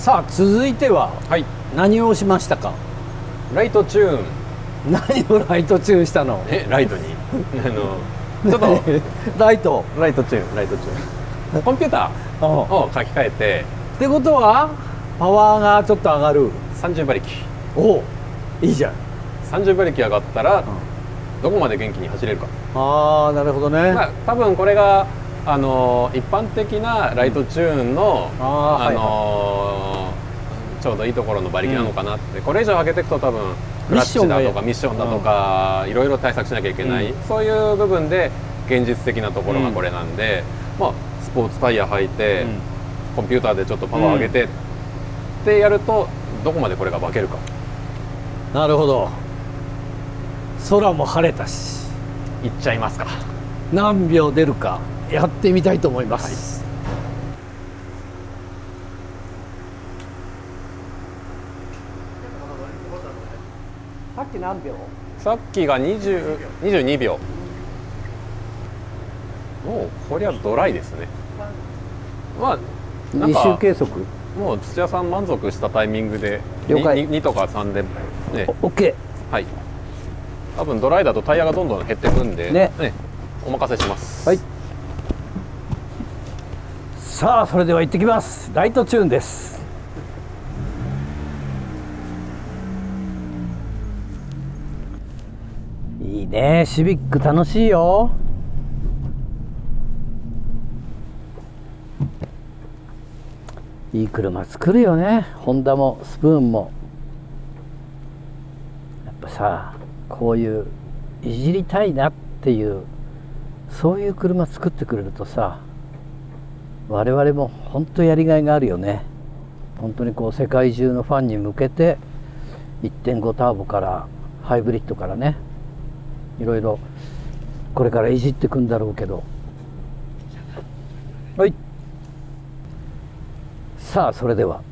さあ続いてははい。何をしましたか？ライトチューン。何をライトチューンしたの？えライトに？あのちょっと。ライト？ライトチューンライトチューン。コンピューター。うんっを書き換えて。てことはパワーがちょっと上がる。30馬力。おおいいじゃん。30馬力上がったら、どこまで元気に走れるか、ああなるほどね、まあ、多分これがあの一般的なライトチューンの、あーあのちょうどいいところの馬力なのかなって、これ以上上げていくと多分クラッチだとかミッションだとか、いろいろ対策しなきゃいけない、うん。そういう部分で現実的なところがこれなんで、まあ、スポーツタイヤ履いて、コンピューターでちょっとパワー上げて、ってやるとどこまでこれが化けるか。なるほど。空も晴れたし。いっちゃいますか。何秒出るかやってみたいと思います、さっき何秒？さっきが20 22秒。もうこりゃドライですね。まあなん二か周計測？もう土屋さん満足したタイミングで了解。2, とか3でね。オッケはい。多分ドライだとタイヤがどんどん減ってくんでね。お任せします。はいさあそれでは行ってきます。ライトチューンです。いいね。シビック楽しいよ。いい車作るよね。ホンダもスプーンも。やっぱさこういういじりたいなっていうそういう車作ってくれるとさ我々も本当やりがいがあるよね。本当にこう世界中のファンに向けて1.5ターボからハイブリッドからね。いろいろこれからいじってくんだろうけど。はい。さあそれでは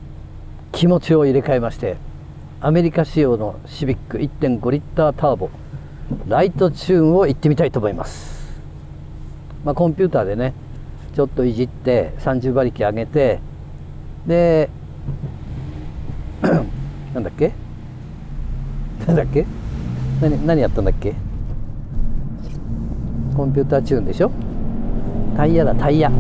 気持ちを入れ替えましてアメリカ仕様のシビック1.5リッターターボライトチューンを行ってみたいと思います、まあ、コンピューターでねちょっといじって30馬力上げてで なんだっけ？なんだっけ？何何やったんだっけ？コンピューターチューンでしょ？タイヤだタイヤ。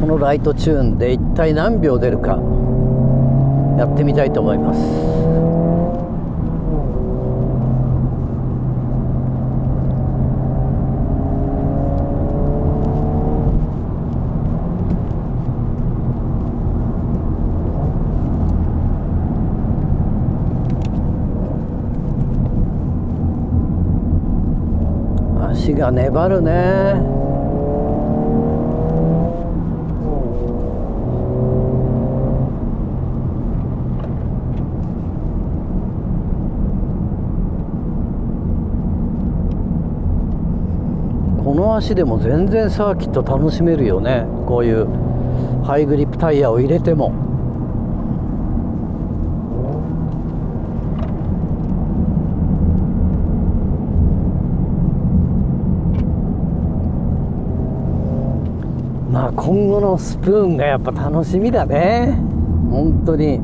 このライトチューンで一体何秒出るかやってみたいと思います。足が粘るね。この足でも全然サーキット楽しめるよね。こういうハイグリップタイヤを入れても。まあ今後のスプーンがやっぱ楽しみだね。本当に。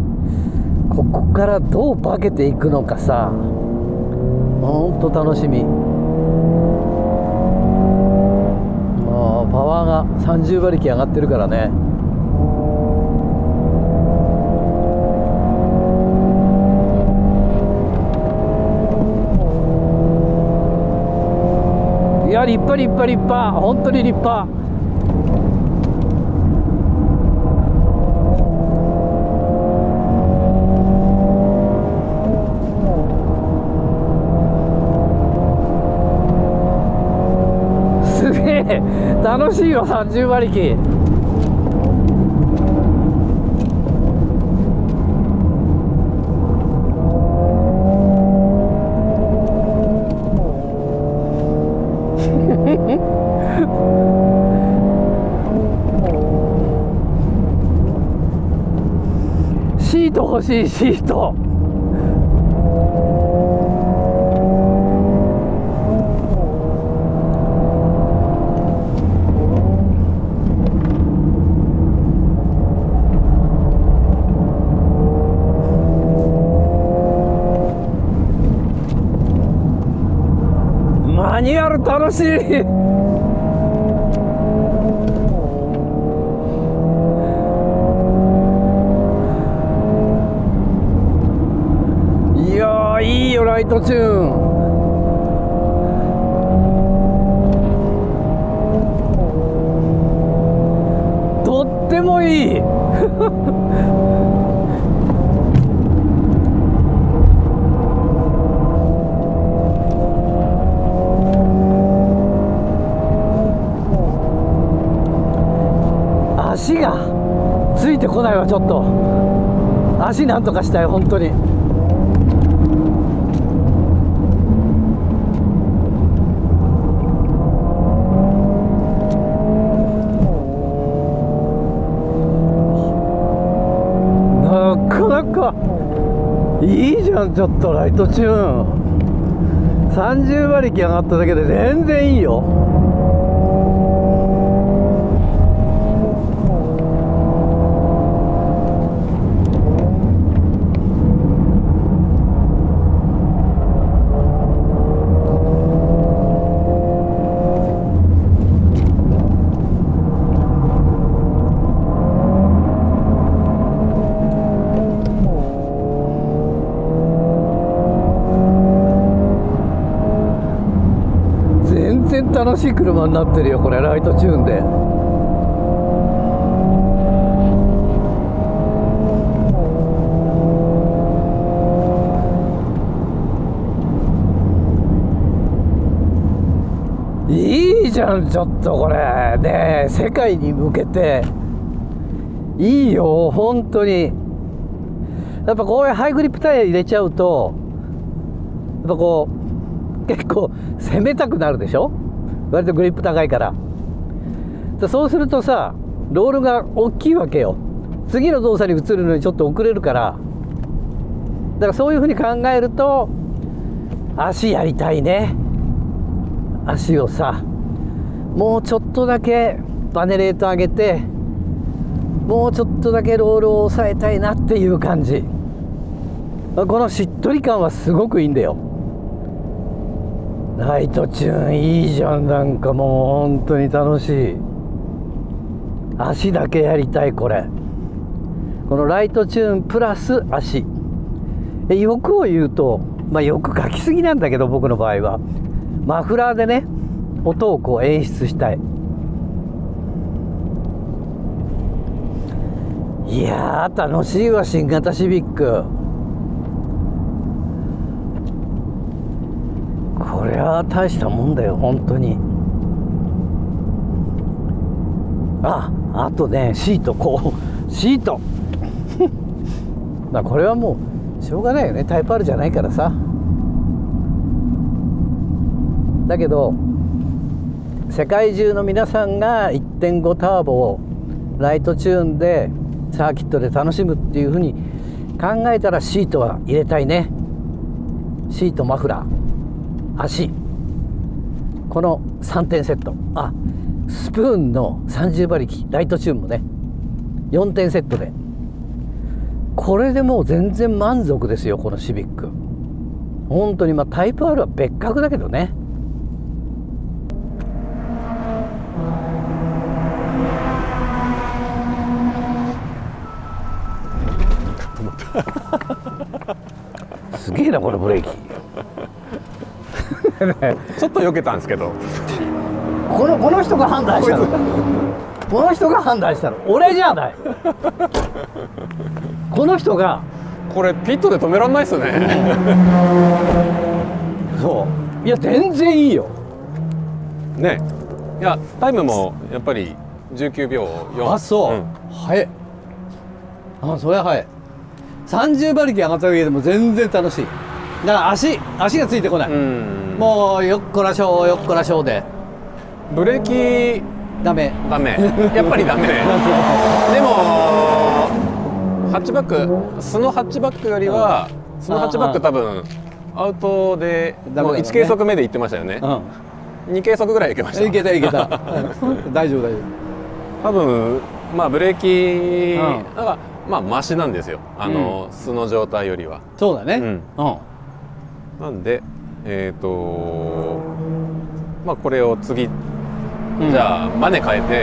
ここからどう化けていくのかさ。本当楽しみ。もうパワーが30馬力上がってるからね。いや立派立派立派。本当に立派すげえ楽しいよ30馬力。シート欲しいシートマニュアル楽しい。いやーいいよライトチューンとってもいい足がちょっと足なんとかしたい本当に。なかなかいいじゃんちょっとライトチューン。30馬力上がっただけで全然いいよ全然楽しい車になってるよこれライトチューンで。いいじゃんちょっとこれ。ね世界に向けて。いいよ本当に。やっぱこういうハイグリップタイヤ入れちゃうとやっぱこう結構攻めたくなるでしょ？割とグリップ高いから。そうするとさロールが大きいわけよ。次の動作に移るのにちょっと遅れるから。だからそういうふうに考えると足やりたいね。足をさもうちょっとだけバネレート上げてもうちょっとだけロールを抑えたいなっていう感じ。このしっとり感はすごくいいんだよ。ライトチューンいいじゃんなんかもう本当に楽しい。足だけやりたいこれ。このライトチューンプラス足。え欲を言うとまあ欲書きすぎなんだけど僕の場合は。マフラーでね音をこう演出したい。いや楽しいわ新型シビック。これは大したもんだよ本当に。ああとねシートこうシート。まこれはもうしょうがないよねタイプ R じゃないからさ。だけど世界中の皆さんが1.5ターボをライトチューンでサーキットで楽しむっていうふうに考えたらシートは入れたいね。シートマフラー。足。この3点セット。あスプーンの30馬力ライトチューンもね。4点セットで。これでもう全然満足ですよこのシビック。本当にまあタイプ R は別格だけどね。すげえなこのブレーキちょっと避けたんですけど。このこの人が判断したの？この人が判断したの？俺じゃない。この人が。これピットで止めらんないっすね。そう。いや全然いいよ。ね。いやタイムもやっぱり19秒4あそう、ん。早い。あそれは早い。30馬力上がっただけでも全然楽しいだから足足がついてこない、うん。もうよっこらしょうよっこらしょうで。ブレーキダメ。ダメ。やっぱりダメ。でもハッチバックスのハッチバックよりはスのハッチバック多分アウトでもうダメだろうね1計測目で行ってましたよね。うん。2計測ぐらい行けました。いけたいけた。大丈夫大丈多分まあブレーキうん。だからまあマシなんですよ。あの、素の状態よりは。夫そうだね。うん。うんなんでえっ、とまあ、これを次、うん。じゃあマネ変えて、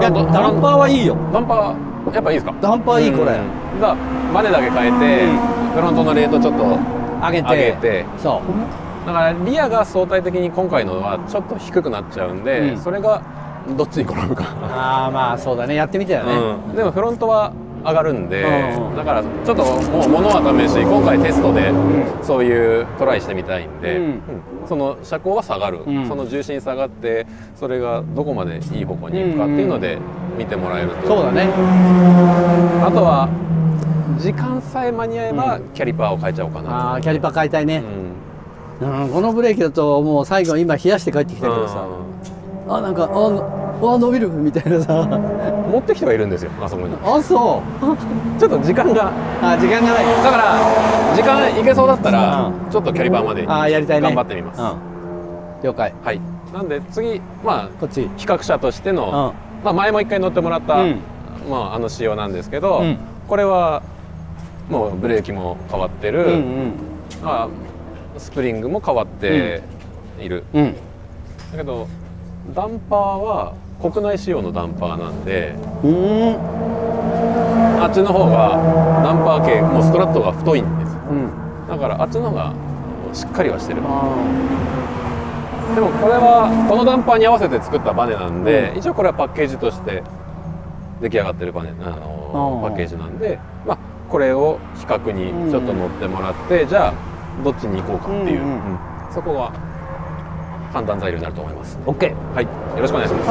いやダンパーはいいよ。ダンパーやっぱいいですか？ダンパーいいこれ、うん。がマネだけ変えて、うん。フロントのレートちょっと上げて。上げて。そう。だからリアが相対的に今回のはちょっと低くなっちゃうんで、うん。それがどっちに転ぶか、ああまあそうだね。やってみたよね、うん。でもフロントは上がるんで、うんだからちょっともう物は試し今回テストでそういうトライしてみたいんで、うん。うん。その車高は下がる、うん。その重心下がってそれがどこまでいい方向に行くかっていうので見てもらえると、そうだね。あとは時間さえ間に合えばキャリパーを変えちゃおうかなああキャリパー変えたいね、うん。うん、このブレーキだともう最後今冷やして帰ってきたけどさ、あなんかああ伸びるみたいなさ持ってきてはいるんですよあそこに。あそう。ちょっと時間が。あ時間がない。だから時間いけそうだったら、うん。ちょっとキャリパーまであやりたいね。頑張ってみます、うん、了解。はい。なんで次まあこっち。比較車としての、うん。まあ、前も一回乗ってもらった、うん。まあ、あの仕様なんですけど、うん。これはもうブレーキも変わってる、うんうん。まあ、スプリングも変わっている、うん。だけどダンパーは国内仕様のダンパーなんでうん。あっちの方がダンパー系もうストラットが太いんですよ。うん。だからあっちの方がしっかりはしてる。あでもこれはこのダンパーに合わせて作ったバネなんで、一応これはパッケージとして出来上がってるバネあのパッケージなんで、まあ、これを比較にちょっと乗ってもらって、じゃあどっちに行こうかっていう、うんうんうん。そこは判断材料になると思います。オッケはいよろしくお願いします。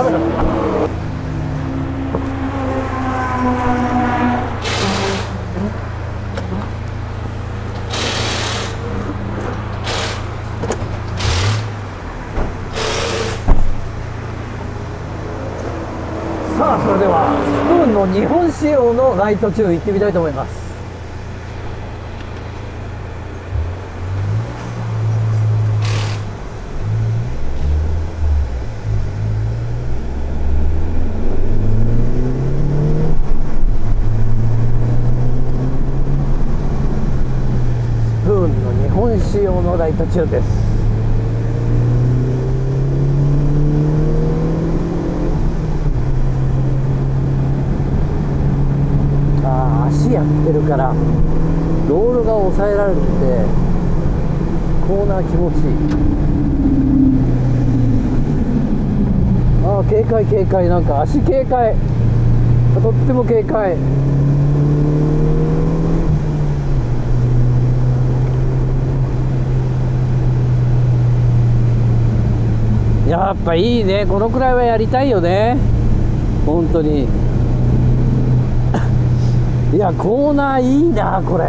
さあそれではスプーンの日本仕様のライトチューン行ってみたいと思いますスプーンの日本仕様のライトチューンです。あー足やってるからロールが抑えられててコーナー気持ちいい。あー警戒警戒。なんか足警戒。とっても警戒。やっぱいいね。このくらいはやりたいよね。本当に。いやコーナーいいなこれ。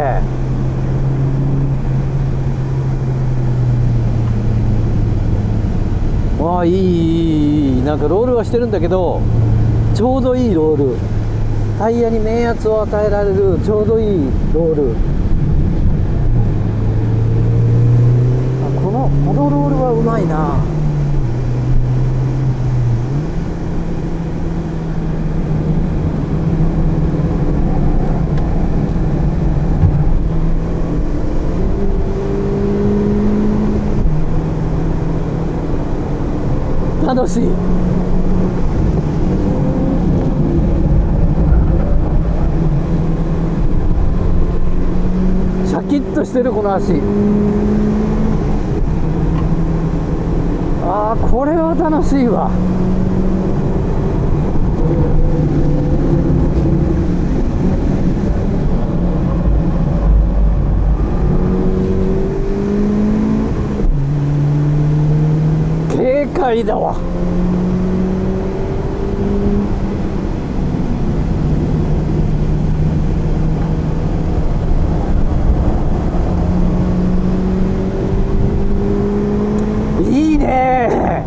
ああいいいいいい。なんかロールはしてるんだけどちょうどいいロール。タイヤに面圧を与えられるちょうどいいロール。このこのロールはうまいな楽しい。シャキッとしてるこの足。あーこれは楽しいわ。軽快だわ。いいね。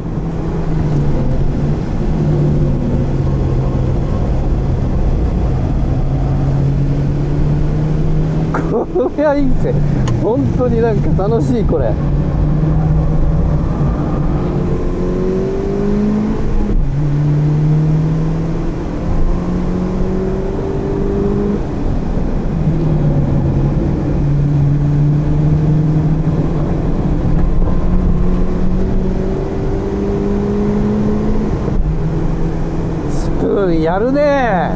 これはいいぜ。本当になんか楽しいこれ。やるね。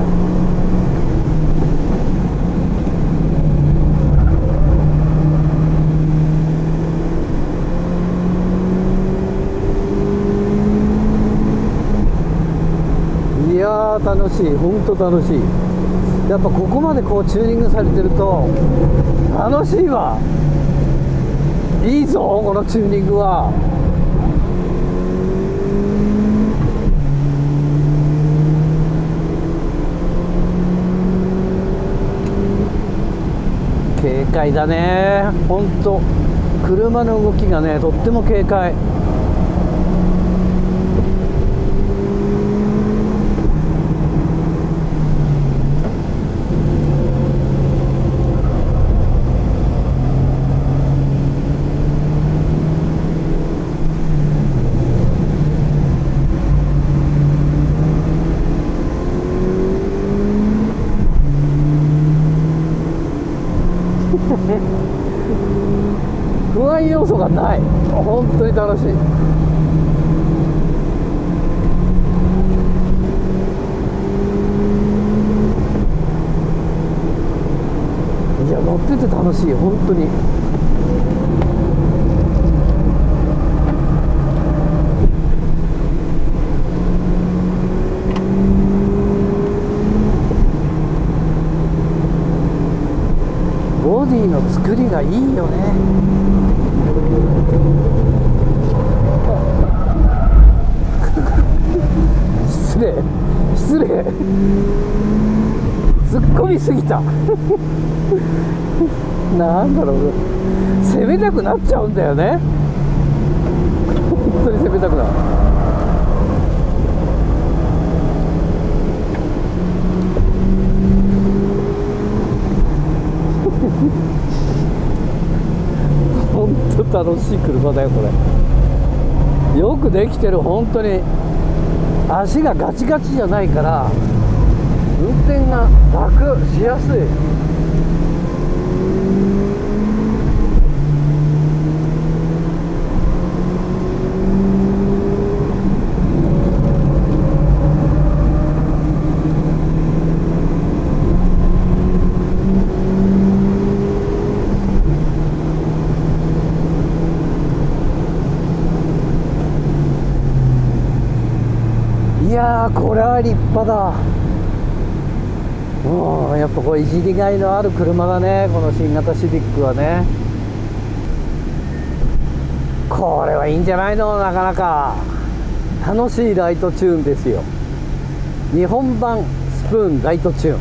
いやー楽しい。本当楽しい。やっぱここまでこうチューニングされてると楽しいわ。いいぞこのチューニングは。軽快だね。本当車の動きがねとっても軽快不安要素がない本当に楽しい。いや乗ってて楽しい本当に。ボディの作りがいいよね失礼失礼突っ込みすぎたなんだろう攻めたくなっちゃうんだよね。本当に攻めたくなる。本当楽しい車だよこれ。よくできてる本当に。足がガチガチじゃないから運転が楽しやすいいこれは立派だ。もうやっぱこういじりがいのある車だね。この新型シビックはね。これはいいんじゃないの？なかなか。楽しいライトチューンですよ。日本版スプーンライトチューン。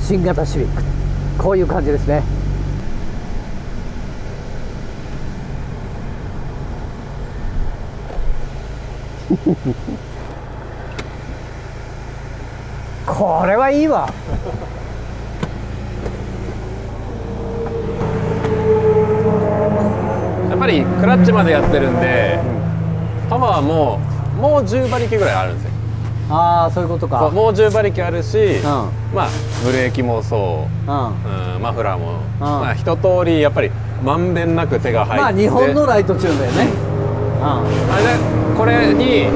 新型シビック。こういう感じですね。フフフこれはいいわ。やっぱりクラッチまでやってるんで、パワーももう10馬力ぐらいあるんですよ。ああそういうことか。もう10馬力あるし、うん。まあブレーキもそううん。うんマフラーも、まあ、一通りやっぱりまんべんなく手が入って。まあ日本のライトチューンだよね。あれでこれに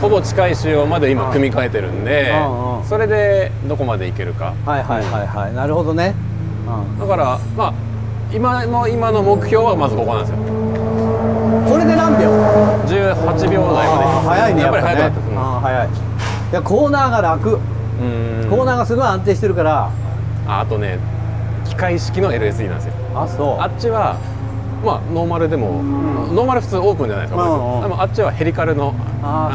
ほぼ近い仕様まで今組み替えてるんでうん。うんそれでどこまでいけるか。うんはいはいはいはい。なるほどね。うん。だからまあ今の今の目標はまずここなんですよ。これで何秒？18秒台まで。早いねやっぱりね速かったですあー早い。いやコーナーが楽。うん。コーナーがすごい安定してるから。ああとね機械式の LSE なんですよ。あそう。あっちはまあノーマルでも、ノーマル普通オープンじゃないですか、うんうん。でもあっちはヘリカルの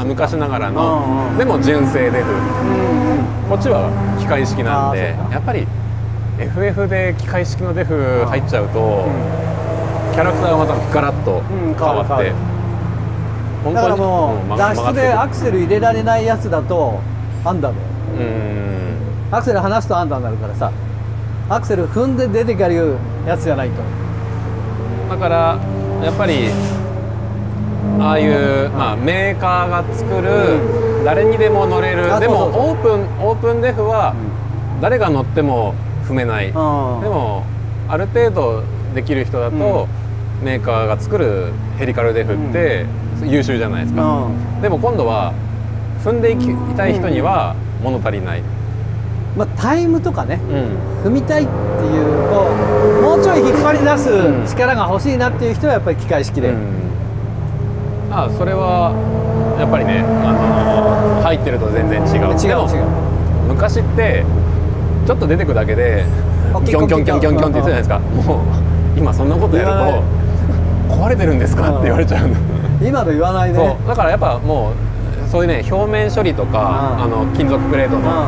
昔ながらの、うんうん。でも純正デフうん。こっちは機械式なんでやっぱり FF で機械式のデフ入っちゃうと、キャラクターがまたガラッとうん変わって、変わる。本だからもんう脱出でアクセル入れられないやつだとアンダーだよ。うん。アクセル離すとアンダーになるからさアクセル踏んで出てくるやつじゃないとだからやっぱりああいう、まあ、メーカーが作る誰にでも乗れる。あでもオープンオープンデフは誰が乗っても踏めない、でうんもある程度できる人だと、メーカーが作るヘリカルデフって優秀じゃないですか、うんでも今度は踏んでいきたい人には物足りない、まあ、タイムとかね。うん。踏みたいっていうこうもうちょい引っ張り出うんす力が欲しいなっていう人はやっぱり機械式で、うん。あそれはやっぱりねあの入ってると全然違う。違う違う。昔ってちょっと出てくだけでコキギョンギョンギョンギョンギョンって言ってたじゃないですか。もう今そんなことやると壊れてるんですかって言われちゃう。の今の言わないね。だからやっぱもうそういうね表面処理とかうん。あの金属プレートのう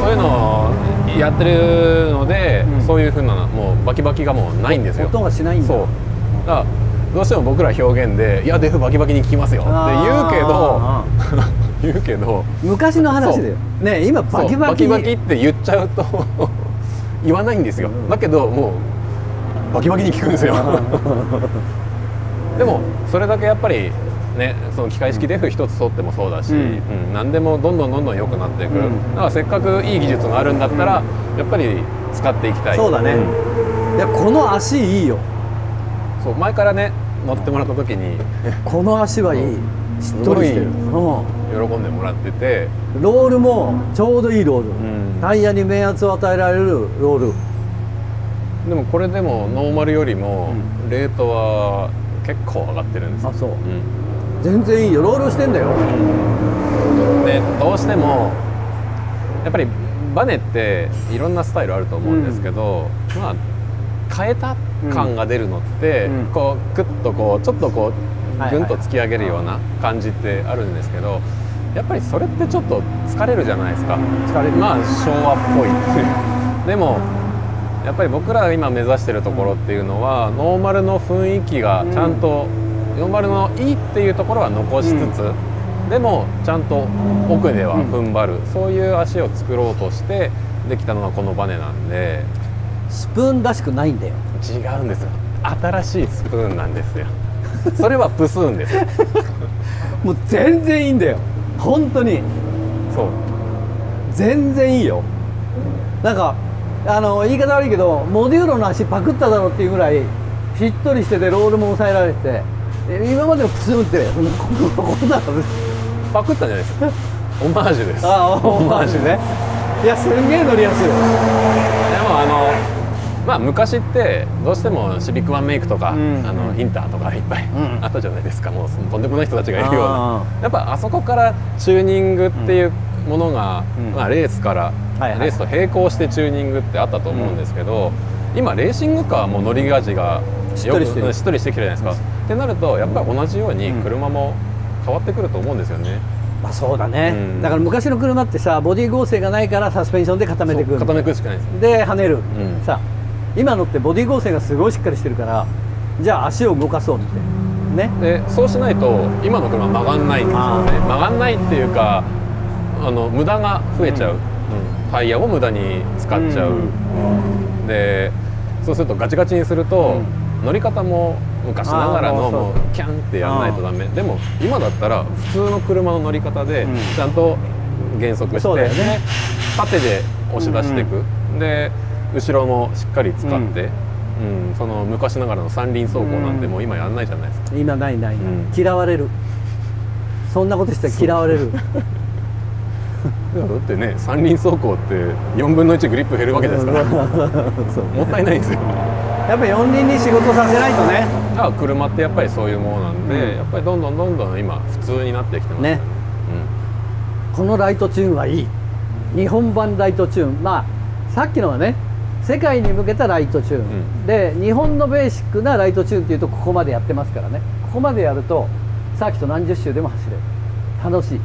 そういうのをやってるので、うん。そういうふうなもうバキバキがもうないんですよ。音がしないんだ。そう。だからどうしても僕ら表現で「いやデフバキバキに聞きますよ」って言うけどあ 言うけど昔の話だよ。ね今バキバキ。バキバキって言っちゃうと 言わないんですよ、うん。だけどもうバキバキに聞くんですよ。でもそれだけやっぱりねその機械式デフ一つ取ってもそうだし、うん。うん何でもどんどんどんどん良くなっていく、うん。だからせっかくいい技術があるんだったら、やっぱり使っていきたい。そうだね。ん。いやこの足いいよ。そう前からね乗ってもらった時に この足はいい。しっとりしてる、喜んでもらってて、うん、ロールもちょうどいいロール、うん。タイヤに面圧を与えられるロール。でもこれでもノーマルよりもレートは結構上がってるんですよ。あそう。うん全然いいよロールしてんだよ。でどうしてもやっぱりバネっていろんなスタイルあると思うんですけど、うん、まあ変えた感が出るのって、うん、こうクッとこうちょっとこうぐんと突き上げるような感じってあるんですけどやっぱりそれってちょっと疲れるじゃないですか。疲れる。まあ昭和っぽい。でもやっぱり僕らが今目指してるところっていうのはノーマルの雰囲気がちゃんと、うん40のいいっていうところは残しつつ、うん、でもちゃんと奥では踏ん張る、うん、そういう足を作ろうとしてできたのがこのバネなんで。スプーンらしくないんだよ。違うんですよ。新しいスプーンなんですよ。それはプスーンです。もう全然いいんだよ。本当に。そう。全然いいよ。なんかあの言い方悪いけどモデューロの足パクっただろっていうぐらいしっとりしててロールも抑えられてて。今までのプスーンってこんなこんなの。パクったんじゃないですか。オマージュです。ああオマージュね。いやすんげえ乗りやすいでもあのまあ昔ってどうしてもシビックワンメイクとか、うん。あのインターとかいっぱいうん。あったじゃないですか、もうとんでもない人たちがいるようあなやっぱあそこからチューニングっていうものが、うん。まあ、レースから、はいはい。レースと並行してチューニングってあったと思うんですけど、今レーシングカーも乗り味がよくしっとりしてきてるじゃないですか、ってなるとやっぱり同じようにうん。車も変わってくると思うんですよね、まあそうだね、うん。だから昔の車ってさボディ剛性がないからサスペンションで固めてくる。固めくしかないんですよで跳ねる、ん。さ今のってボディ剛性がすごいしっかりしてるからじゃあ足を動かそうって。ね。でそうしないと今の車曲がんないんですよね。曲がんないっていうかあの無駄が増えちゃう、うん。タイヤを無駄に使っちゃう、でそうするとガチガチにすると、乗り方も昔ながらのもうキャンってやらないとダメ。でも今だったら普通の車の乗り方でうん。ちゃんと減速して、ね。縦で押し出していく、で後ろもしっかり使って、うん。その昔ながらの三輪走行なんてもう今やんないじゃないですか。今ないないない、うん。嫌われる。そんなことしたら嫌われる。だってね三輪走行って4分の1グリップ減るわけですから。もったいないですよやっぱ四輪に仕事させないとね。だから車ってやっぱりそういうものなんで、うん。やっぱりどんどんどんどん今普通になってきてますね。このライトチューンはいい。日本版ライトチューン。まあさっきのはね世界に向けたライトチューン、うん。で日本のベーシックなライトチューンっていうとここまでやってますからね。ここまでやるとサーキット何十周でも走れる。楽しい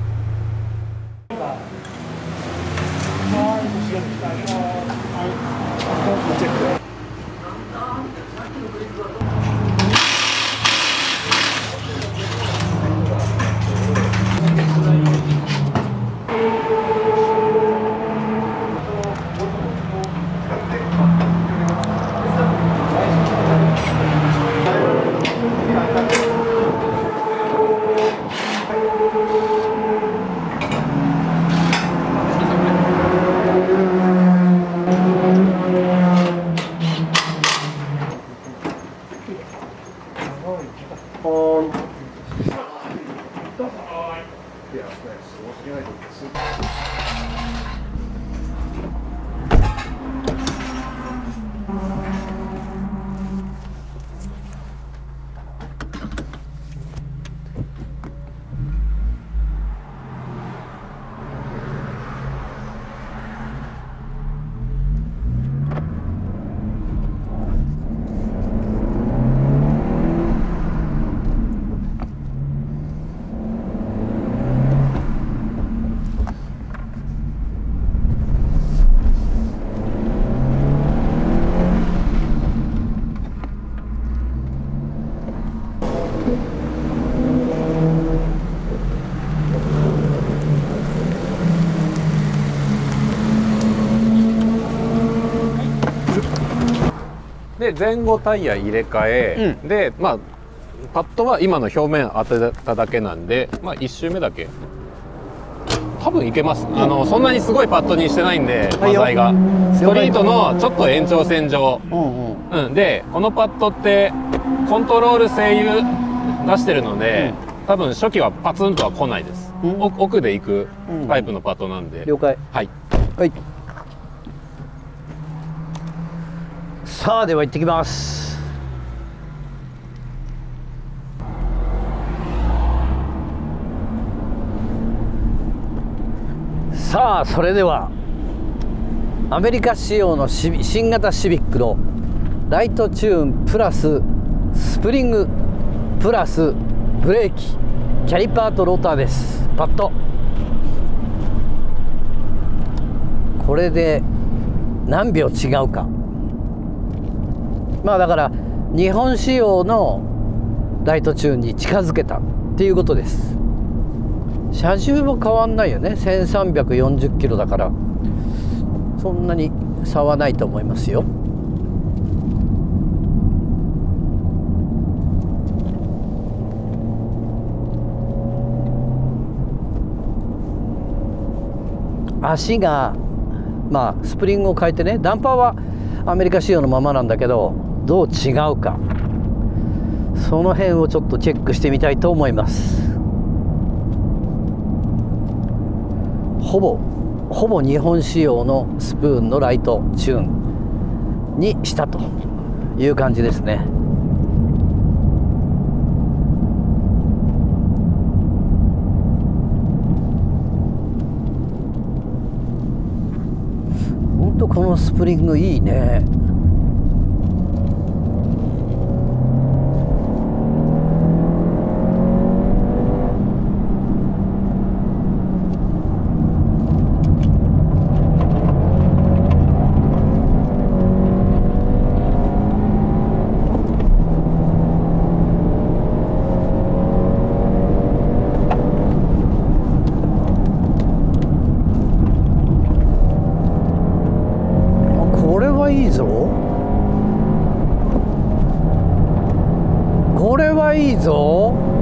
前後タイヤ入れ替え、でまあパッドは今の表面当てただけなんで、まあ、1周目だけ。多分いけます、あのそんなにすごいパッドにしてないんではいよ。マザイがストリートのちょっと延長線上、うんうん。うん、でこのパッドってコントロール声優出してるので、多分初期はパツンとは来ないです、うん。奥奥で行くうん。タイプのパッドなんで、了解。はい。はいさあでは行ってきます。さあそれではアメリカ仕様の新型シビックのライトチューンプラススプリングプラスブレーキキャリパーとローターです。パッド。これで何秒違うか。まあだから日本仕様のライトチューンに近づけたっていうことです。車重も変わんないよね。1340キロだから。そんなに差はないと思いますよ。足がまあスプリングを変えてね。ダンパーはアメリカ仕様のままなんだけど。どう違うか。その辺をちょっとチェックしてみたいと思います。ほぼほぼ日本仕様のスプーンのライトチューンにしたという感じですね。ほんとこのスプリングいいねこれはいいぞ。これはいいぞ。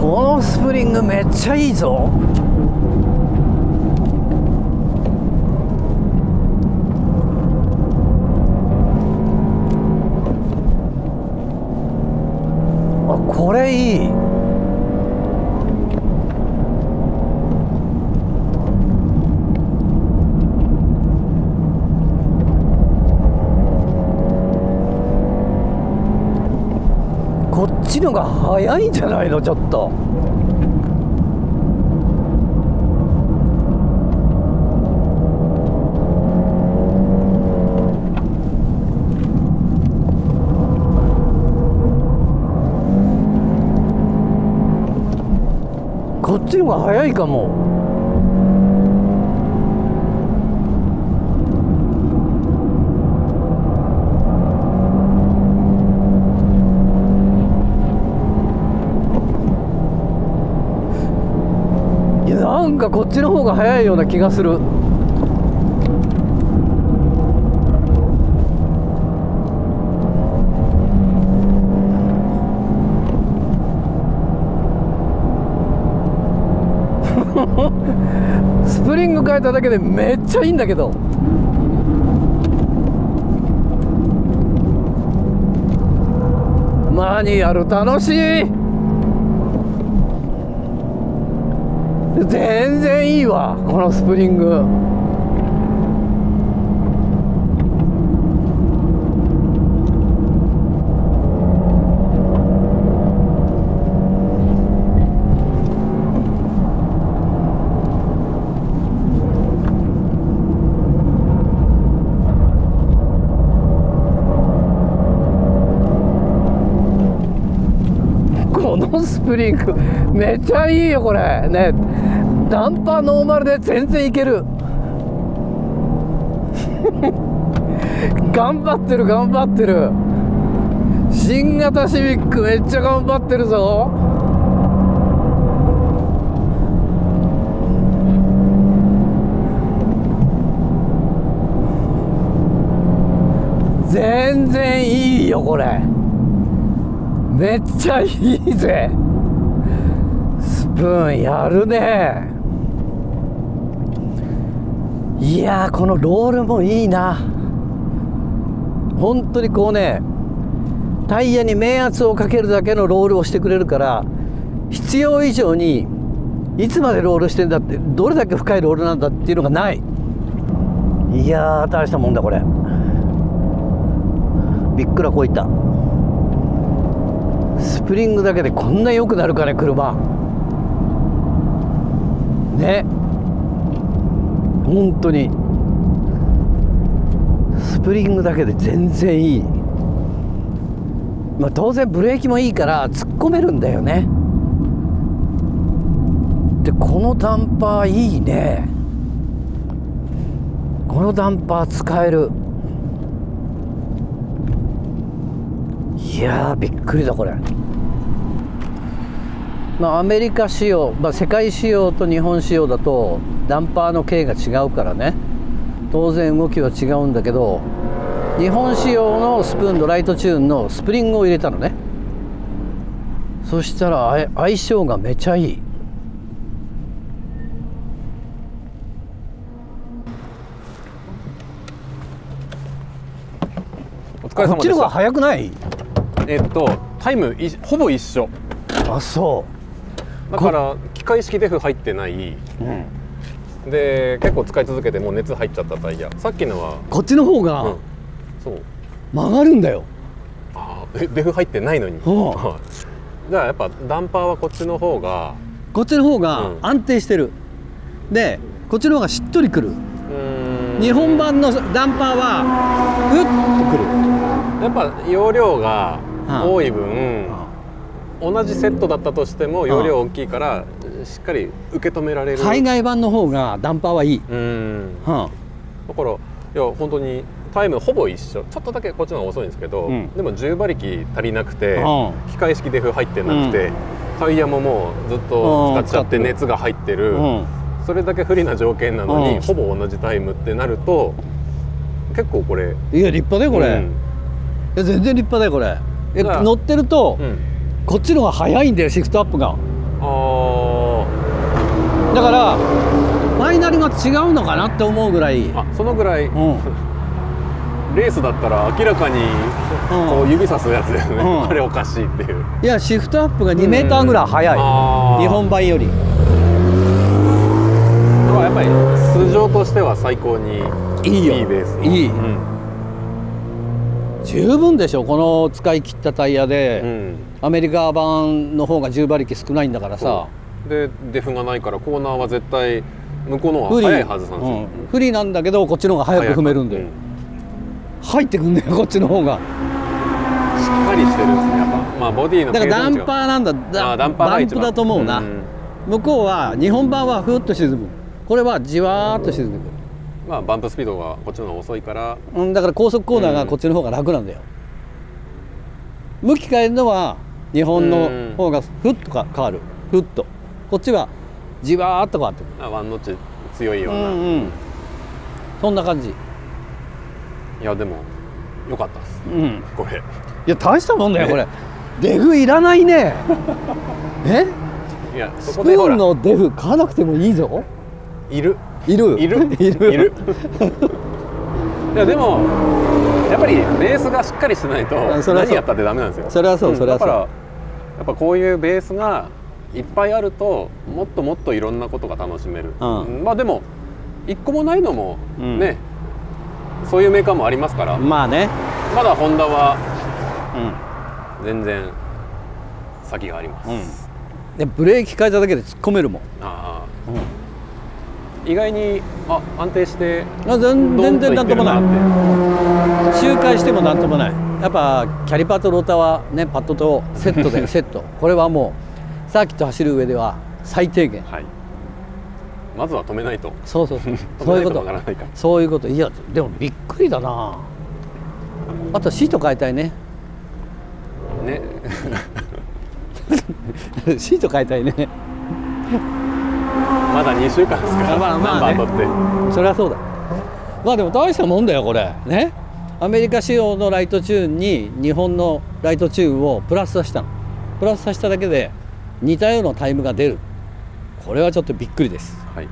このスプリングめっちゃいいぞあこれいいこっちのが早いんじゃないのちょっと。こっちの方が早いかも。なんかこっちの方が早いような気がする。スプリング変えただけでめっちゃいいんだけど。マニュアル楽しい。全然いいわこのスプリング。このスプリングめっちゃいいよこれ。ね。ダンパーノーマルで全然いける。頑張ってる頑張ってる。新型シビックめっちゃ頑張ってるぞ。全然いいよこれ。めっちゃいいぜ。スプーンやるね。いやこのロールもいいな。本当にこうねタイヤに面圧をかけるだけのロールをしてくれるから必要以上にいつまでロールしてんだってどれだけ深いロールなんだっていうのがない。いやー大したもんだこれ。びっくらこういった。スプリングだけでこんな良くなるかね車。ね。本当に。スプリングだけで全然いい。まあ当然ブレーキもいいから突っ込めるんだよね。でこのダンパーいいね。このダンパー使える。いやびっくりだこれ。まあアメリカ仕様、まあ、世界仕様と日本仕様だとダンパーの径が違うからね。当然動きは違うんだけど日本仕様のスプーンとライトチューンのスプリングを入れたのね。そしたら相性がめちゃいい。お疲れ様でしこっちの方がた速くない？えっとタイムいほぼ一緒。あそだから機械式デフ入ってない、う、うん、で結構使い続けてもう熱入っちゃったタイヤ。さっきのは、こっちの方がうん、そう。曲がるんだよ、あーえデフ入ってないのに。う。んはい。じゃあやっぱダンパーはこっちの方がこっちの方がうん。安定してる、でこっちの方がしっとりくる。うーん。日本版のダンパーはふっとくる。やっぱ容量がうん多い分、同じセットだったとしても容量大きいからしっかり受け止められる。海外版の方がダンパーはいい、うん。うん、だからいや本当にタイムほぼ一緒。ちょっとだけこっちの方が遅いんですけど、うん。でも10馬力足りなくて、うん機械式デフ入ってなくて、タイヤももうずっと使っちゃってうん。熱が入ってる、うん。それだけ不利な条件なのに、うん。ほぼ同じタイムってなると結構これいや立派だよこれ、うん。いや全然立派だよこれ。乗ってると、うん。こっちの方が速いんだよシフトアップが。あだからファイナルが違うのかなって思うぐらい、ーあそのぐらい、うん。レースだったら明らかにこう指さすやつですね、うん。あれおかしいっていう。いやシフトアップが2メーターぐらい速い、日本版より。だからやっぱり素性としては最高にいいよ。いいベース。のいい。うん。十分でしょこの使い切ったタイヤで、うん。アメリカ版の方が10馬力少ないんだからさでデフがないからコーナーは絶対向こうの方不利が速いはずなんですよ、うん。不利なんだけどこっちの方が速く踏めるんで、う入ってくんだよこっちの方が。しっかりしてるんですねやっぱ。まあボディのだからダンーパーなんだ。だダンパーバンプだと思うな、ん。向こうは日本版はふっと沈む。これはじわーっと沈んでくるまあバンプスピードがこっちの方が遅いから。うん、だから高速コーナーがこっちの方が楽なんだよ、向き変えるのは日本の方がふっとか変わる。ふっとこっちはじわーっと変わって。くるあワンノッチ強いような、うんうん。そんな感じ。いやでも良かったです。うん。これ。いや大したもんだよこれ。デフいらないね。え？いやそスプーンのデフ買わなくてもいいぞ。いる。いる。いる。いる。いる。いやでもやっぱりベースがしっかりしてないと何やったってダメなんですよ。それはそうそれはそう。だからやっぱこういうベースがいっぱいあるともっともっといろんなことが楽しめる、うん。まあでも一個もないのもうん。ね、そういうメーカーもありますから、まあね。まだホンダはうん。全然先があります、うん。でブレーキ変えただけで突っ込めるもん、ああ。意外にあ安定してあ全全然なんともない。い周回してもなんともない。やっぱキャリパーとローターはねパッドとセットで セット。これはもうサーキット走る上では最低限。はい。まずは止めないと。そうそうそう。止 そういうこと。そういうこと。いやでもびっくりだな。あとシート変えたいね。ね。シート変えたいね。まだ2週間ですから、まあまあね。ナンバー取って。それはそうだ。まあでも大したもんだよこれ。ね。アメリカ仕様のライトチューンに日本のライトチューンをプラスさせたの。プラスさせただけで似たようなタイムが出る。これはちょっとびっくりです。はい。